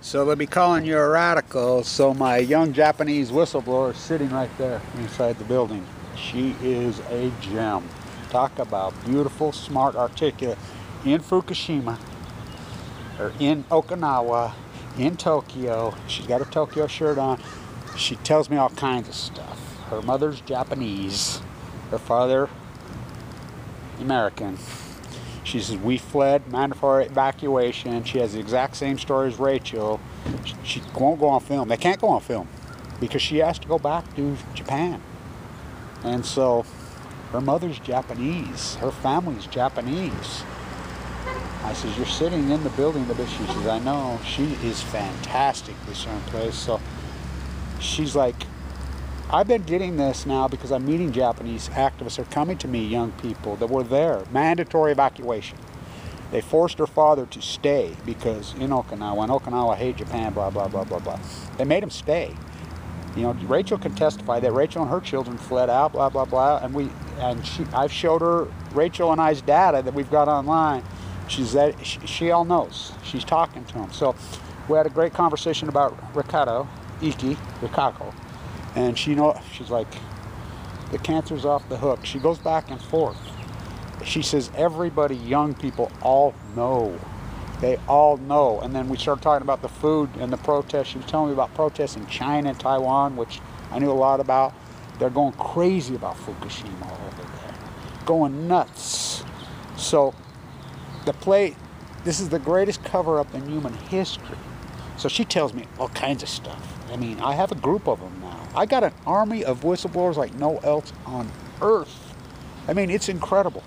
So they'll be calling you a radical. So my young Japanese whistleblower is sitting right there inside the building. She is a gem. Talk about beautiful, smart, articulate. In Fukushima, or in Okinawa, in Tokyo. She's got her Tokyo shirt on. She tells me all kinds of stuff. Her mother's Japanese. Her father, American. She says, we fled, mandatory evacuation. She has the exact same story as Rachel. She won't go on film. They can't go on film because she has to go back to Japan. And so her mother's Japanese. Her family's Japanese. I says, you're sitting in the building the bit. She says, I know. She is fantastic, this young place. So she's like, I've been getting this now because I'm meeting Japanese activists are coming to me, young people that were there, mandatory evacuation. They forced her father to stay because in Okinawa, and Okinawa hate Japan, blah, blah, blah, blah, blah. They made him stay. You know, Rachel can testify that Rachel and her children fled out, blah, blah, blah. And we, and she, I've showed her Rachel and I's data that we've got online. She's that, she, she all knows. She's talking to him. So we had a great conversation about Ricardo, Iki, Ricardo and she know she's like the cancer's off the hook. She goes back and forth. She says everybody young people all know. They all know. And then we started talking about the food and the protests she was telling me about protests in china and taiwan which i knew a lot about. They're going crazy about fukushima over there. Going nuts. So the play this is the greatest cover-up in human history. So she tells me all kinds of stuff. I mean, I have a group of them. I got an army of whistleblowers like no else on earth. I mean, it's incredible.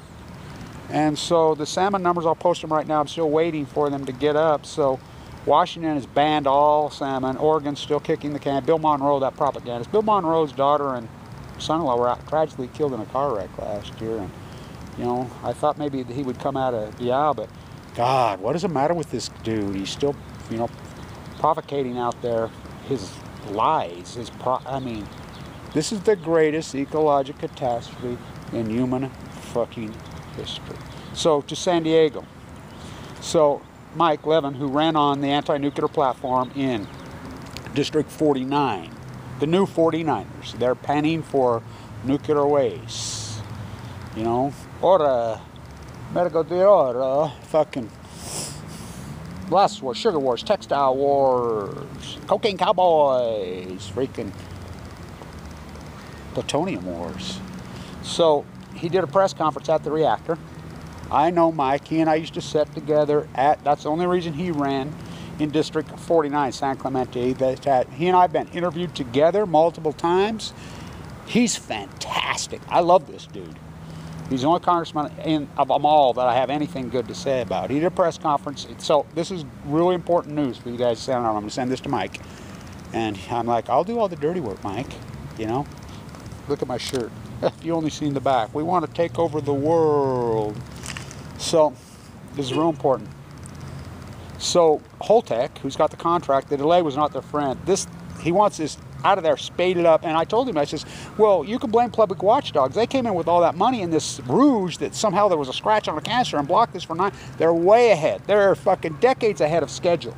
And so the salmon numbers, I'll post them right now. I'm still waiting for them to get up. So Washington has banned all salmon. Oregon's still kicking the can. Bill Monroe, that propagandist. Bill Monroe's daughter and son-in-law were tragically killed in a car wreck last year. And, you know, I thought maybe he would come out of yeah, but God, what is the matter with this dude? He's still, you know, provocating out there his lies, is pro I mean, this is the greatest ecological catastrophe in human fucking history. So to San Diego. So Mike Levin, who ran on the anti-nuclear platform in District 49, the new 49ers, they're panning for nuclear waste. You know, ora, medical de ora, fucking Blast Wars, Sugar Wars, Textile Wars, Cocaine Cowboys, freaking Plutonium Wars. So he did a press conference at the reactor. I know Mike, he and I used to sit together at, that's the only reason he ran in District 49, San Clemente. That, he and I have been interviewed together multiple times. He's fantastic. I love this dude. He's the only congressman in, of them all that I have anything good to say about. He did a press conference. So this is really important news for you guys to send out. I'm going to send this to Mike. And I'm like, I'll do all the dirty work, Mike. You know? Look at my shirt. you only seen the back. We want to take over the world. So this is real important. So Holtec, who's got the contract, the delay was not their friend. This he wants this out of there, spaded up. And I told him, I says, well, you can blame public watchdogs. They came in with all that money in this rouge that somehow there was a scratch on a canister and blocked this for nine. They're way ahead. They're fucking decades ahead of schedule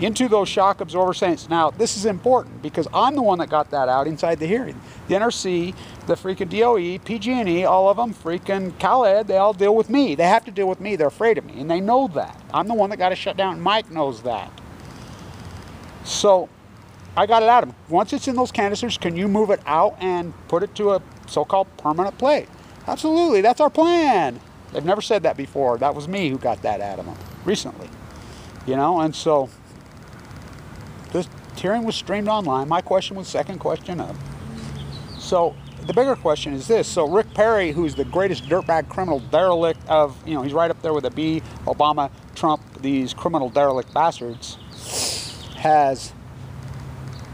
into those shock absorber tanks. Now, this is important because I'm the one that got that out inside the hearing. The NRC, the freaking DOE, PG&E, all of them, freaking CalEd, they all deal with me. They have to deal with me. They're afraid of me, and they know that. I'm the one that got it shut down. Mike knows that. So I got it out of them. Once it's in those canisters, can you move it out and put it to a so-called permanent plate? Absolutely, that's our plan. They've never said that before. That was me who got that out of recently. You know, and so this hearing was streamed online. My question was second question up. So the bigger question is this. So Rick Perry, who's the greatest dirtbag criminal derelict of, you know, he's right up there with the B, Obama, Trump, these criminal derelict bastards, has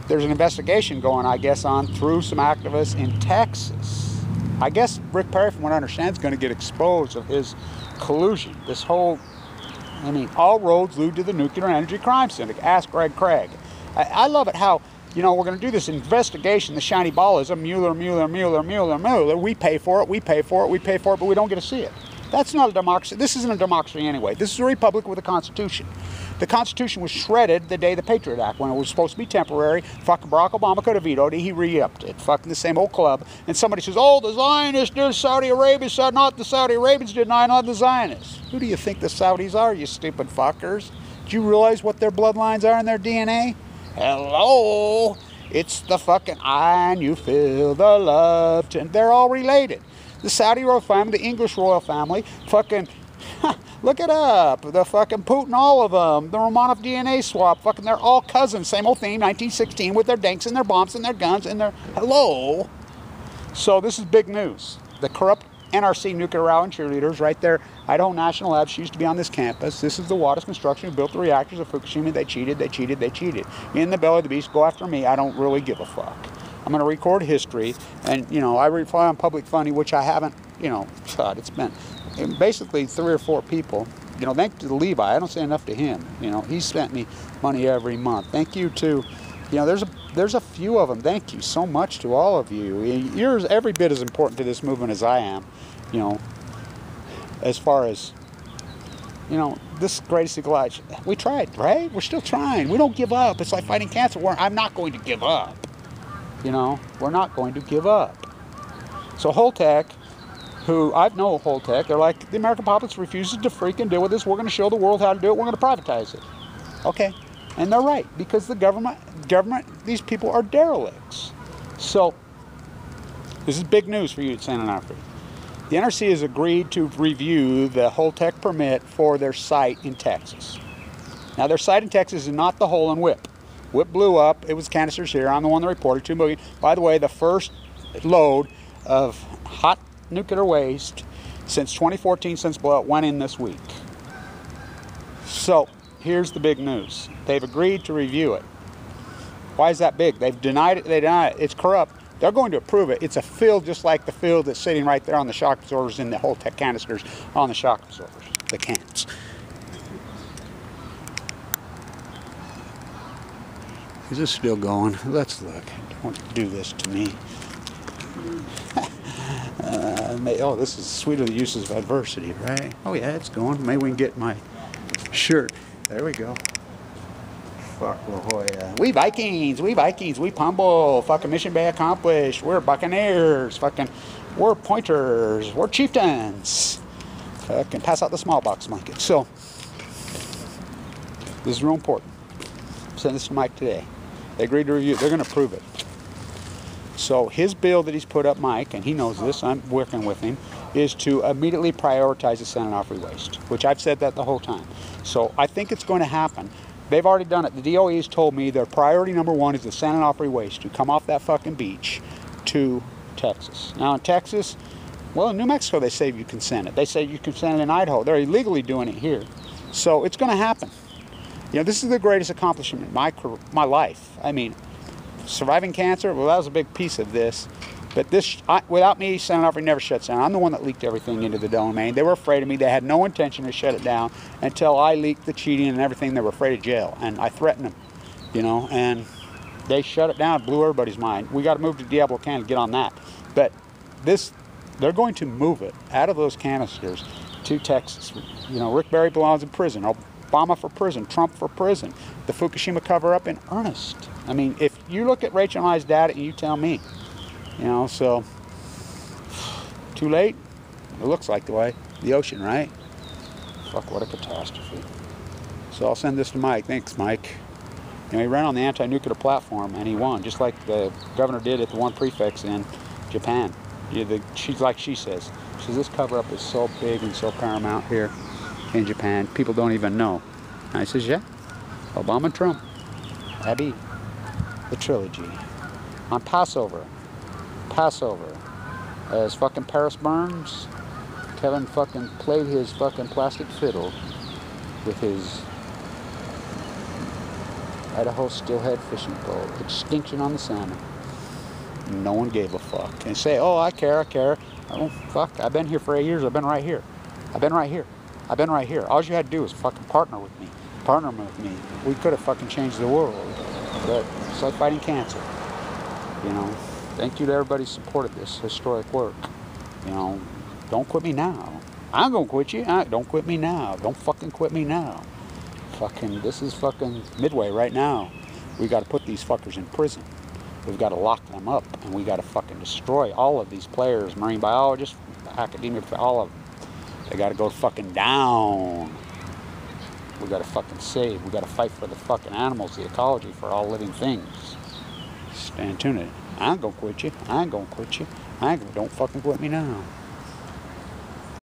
there's an investigation going, I guess, on through some activists in Texas. I guess Rick Perry, from what I understand, is going to get exposed of his collusion. This whole, I mean, all roads lead to the Nuclear Energy Crime Syndicate. Ask Greg Craig. I, I love it how, you know, we're going to do this investigation. The shiny ball is a Mueller, Mueller, Mueller, Mueller, Mueller. We pay for it, we pay for it, we pay for it, but we don't get to see it. That's not a democracy. This isn't a democracy anyway. This is a republic with a constitution. The Constitution was shredded the day the Patriot Act, when it was supposed to be temporary. Fucking Barack Obama could have vetoed it. He re-upped it. Fucking the same old club. And somebody says, oh, the Zionists did Saudi Arabia. Said not the Saudi Arabians did, not the Zionists. Who do you think the Saudis are, you stupid fuckers? Do you realize what their bloodlines are in their DNA? Hello? It's the fucking I and you feel the love. And they're all related. The Saudi royal family, the English royal family, fucking Look it up. The fucking Putin, all of them. The Romanov DNA swap. Fucking, they're all cousins. Same old thing, 1916, with their danks and their bombs and their guns and their. Hello. So this is big news. The corrupt NRC nuclear rally cheerleaders right there, Idaho National Labs used to be on this campus. This is the Wattis Construction who built the reactors of Fukushima. They cheated, they cheated, they cheated. In the belly of the beast, go after me. I don't really give a fuck. I'm going to record history, and you know I rely on public funding, which I haven't. You know, God, it's been basically three or four people. You know, thank to Levi. I don't say enough to him. You know, he sent me money every month. Thank you to, you know, there's a there's a few of them. Thank you so much to all of you. You're every bit as important to this movement as I am. You know, as far as you know, this greatest eagle. We tried, right? We're still trying. We don't give up. It's like fighting cancer. We're, I'm not going to give up. You know, we're not going to give up. So Holtec who I know Holtec, they're like, the American public refuses to freaking deal with this. We're going to show the world how to do it. We're going to privatize it. Okay. And they're right because the government, government, these people are derelicts. So this is big news for you at San Onofre. The NRC has agreed to review the Holtec permit for their site in Texas. Now their site in Texas is not the hole in WIPP. WIPP blew up. It was canisters here. I'm the one that reported 2 million. By the way, the first load of hot nuclear waste since 2014, since blowout, went in this week. So here's the big news. They've agreed to review it. Why is that big? They've denied it. They deny it. It's corrupt. They're going to approve it. It's a field just like the field that's sitting right there on the shock absorbers in the Holtec canisters on the shock absorbers, the cans. Is this still going? Let's look. Don't do this to me. Uh, may, oh, this is sweet of the uses of adversity, right? Oh yeah, it's going. Maybe we can get my shirt. There we go. Fuck La Jolla. We Vikings, we Vikings, we Pumble. Fucking mission bay accomplished. We're Buccaneers. Fucking, we're Pointers. We're Chieftains. Fucking pass out the small box blanket. So, this is real important. Send this to Mike today. They agreed to review. They're going to prove it. So his bill that he's put up, Mike, and he knows this, I'm working with him, is to immediately prioritize the San Onofre waste, which I've said that the whole time. So I think it's going to happen. They've already done it. The DOE has told me their priority number one is the San Onofre waste to come off that fucking beach to Texas. Now in Texas, well, in New Mexico they say you can send it. They say you can send it in Idaho. They're illegally doing it here. So it's going to happen. You know, this is the greatest accomplishment in my, my life. I mean, surviving cancer, well, that was a big piece of this. But this, I, without me, San Onofre never shuts down. I'm the one that leaked everything into the domain. They were afraid of me. They had no intention to shut it down until I leaked the cheating and everything. They were afraid of jail, and I threatened them, you know. And they shut it down, it blew everybody's mind. We got to move to Diablo Canyon get on that. But this, they're going to move it out of those canisters to Texas. You know, Rick Perry belongs in prison. Oh, Obama for prison. Trump for prison. The Fukushima cover-up in earnest. I mean, if you look at Rachel and I's data and you tell me, you know, so too late. It looks like the way the ocean, right? Fuck, what a catastrophe. So I'll send this to Mike. Thanks, Mike. You know, he ran on the anti-nuclear platform and he won, just like the governor did at the one prefects in Japan. You know, the, she's like she says. She says this cover-up is so big and so paramount here in Japan. People don't even know. And I says, yeah, Obama, Trump, Abe the trilogy. On Passover, Passover, as fucking Paris Burns, Kevin fucking played his fucking plastic fiddle with his Idaho steelhead fishing pole. Extinction on the salmon. No one gave a fuck. And say, oh, I care, I care. Oh, fuck, I've been here for eight years. I've been right here. I've been right here. I've been right here. All you had to do was fucking partner with me. Partner with me. We could have fucking changed the world. But it's like fighting cancer. You know, thank you to everybody who supported this historic work. You know, don't quit me now. I'm gonna quit you. I, don't quit me now. Don't fucking quit me now. Fucking, this is fucking midway right now. We got to put these fuckers in prison. We've got to lock them up, and we got to fucking destroy all of these players, marine biologists, academia, all of them. They got to go fucking down. We got to fucking save. We got to fight for the fucking animals, the ecology, for all living things. Stand tuned. I ain't gonna quit you. I ain't gonna quit you. I ain't gonna, don't fucking quit me now.